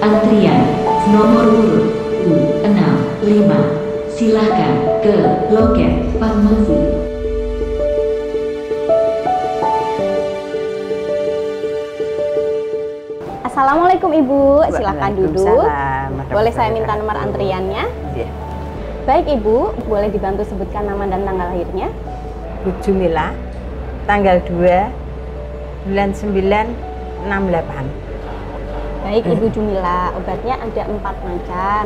Antrian nomor urut U65. Silahkan ke loket farmasi. Assalamualaikum Ibu, silakan duduk. Boleh saya minta nomor antriannya? Iya. Baik Ibu, boleh dibantu sebutkan nama dan tanggal lahirnya? Bu Jumila, tanggal 2 bulan 9 68. Baik Ibu Jumila, obatnya ada empat macam.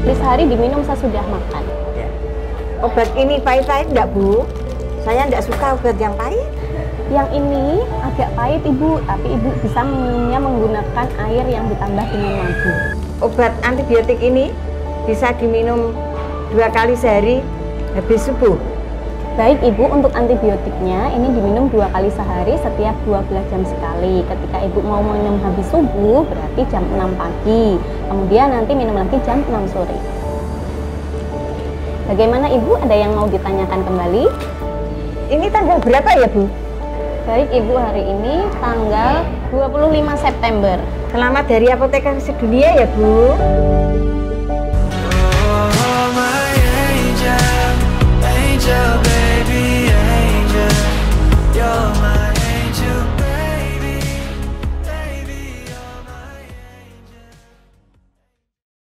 Di sehari diminum sesudah makan. Ya. Obat ini pahit-pahit enggak, Bu? Saya enggak suka obat yang pahit. Yang ini agak pahit Ibu, tapi Ibu bisa meminumnya menggunakan air yang ditambah dengan madu. Obat antibiotik ini bisa diminum dua kali sehari habis subuh. Baik Ibu, untuk antibiotiknya ini diminum dua kali sehari setiap 12 jam sekali. Ketika Ibu mau minum habis subuh, berarti jam 6 pagi. Kemudian nanti minum lagi jam 6 sore. Bagaimana Ibu? Ada yang mau ditanyakan kembali? Ini tanggal berapa ya, Bu? Baik Ibu, hari ini tanggal 25 September. Selamat dari apoteker sedunia ya, Bu.